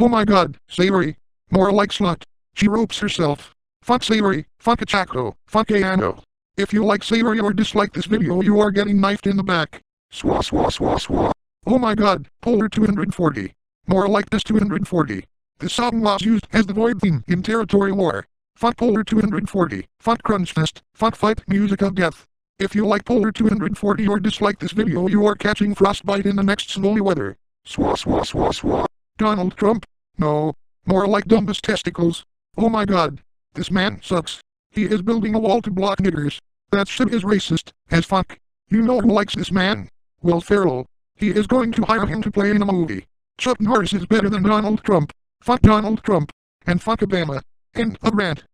Oh my god, Savory. More like slut. She ropes herself. Fuck Savory, fuck a Chaco, fuck Ano. If you like Savory or dislike this video you are getting knifed in the back. Swa swa swa swa. Oh my god, Polar 240. More like this 240. This song was used as the void theme in Territory War. Fuck Polar 240, fuck Crunchfest, fuck Fight Music of Death. If you like Polar 240 or dislike this video you are catching frostbite in the next snowy weather. Swa swa swa swa. Donald Trump? No. More like Dumbus testicles. Oh my god. This man sucks. He is building a wall to block niggers. That shit is racist, as fuck. You know who likes this man? Will Ferrell. He is going to hire him to play in a movie. Chuck Norris is better than Donald Trump. Fuck Donald Trump. And fuck Obama. End of rant.